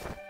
you